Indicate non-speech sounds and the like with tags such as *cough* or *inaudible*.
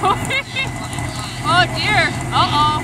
*laughs* oh dear. Uh-oh.